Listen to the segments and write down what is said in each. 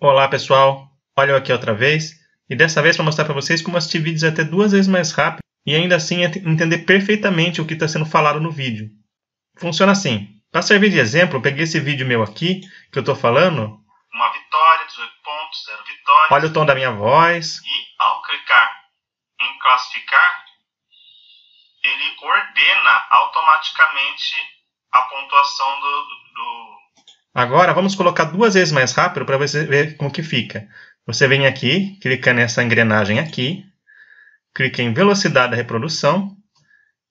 Olá pessoal, olha eu aqui outra vez e dessa vez para mostrar para vocês como assistir vídeos até duas vezes mais rápido e ainda assim entender perfeitamente o que está sendo falado no vídeo. Funciona assim, para servir de exemplo, eu peguei esse vídeo meu aqui que eu estou falando. Uma vitória, 18 pontos, 0 vitórias. Olha o tom da minha voz. E ao clicar em classificar, ele ordena automaticamente a pontuação do Agora vamos colocar duas vezes mais rápido para você ver como que fica. Você vem aqui, clica nessa engrenagem aqui, clica em velocidade da reprodução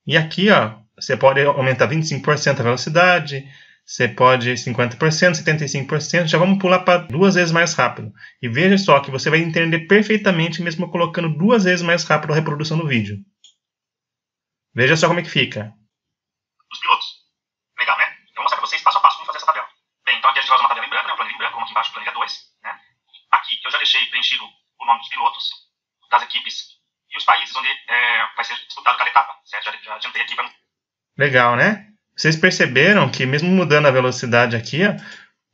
e aqui ó, você pode aumentar 25% a velocidade, você pode 50%, 75%, já vamos pular para duas vezes mais rápido. E veja só que você vai entender perfeitamente mesmo colocando duas vezes mais rápido a reprodução do vídeo. Veja só como é que fica. Os pilotos. Legal, né? Eu vou mostrar para vocês passo a passo como fazer essa tabela. Bem, então aqui a gente vai usar tabela em branco, né? Um planilha em branco, como aqui embaixo, planilha 2. Né? Aqui eu já deixei preenchido o nome dos pilotos, das equipes e os países onde é, vai ser disputado cada etapa. Certo? Já, já adiantei aqui para... Legal, né? Vocês perceberam que mesmo mudando a velocidade aqui, ó,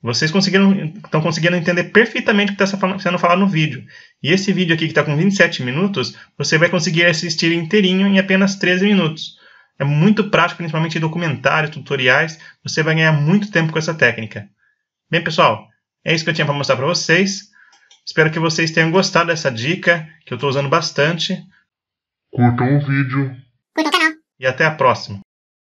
vocês estão conseguindo entender perfeitamente o que está sendo falado no vídeo. E esse vídeo aqui que está com 27 minutos, você vai conseguir assistir inteirinho em apenas 13 minutos. É muito prático, principalmente em documentários, tutoriais. Você vai ganhar muito tempo com essa técnica. Bem, pessoal, é isso que eu tinha para mostrar para vocês. Espero que vocês tenham gostado dessa dica, que eu estou usando bastante. Curtam o vídeo. E até a próxima.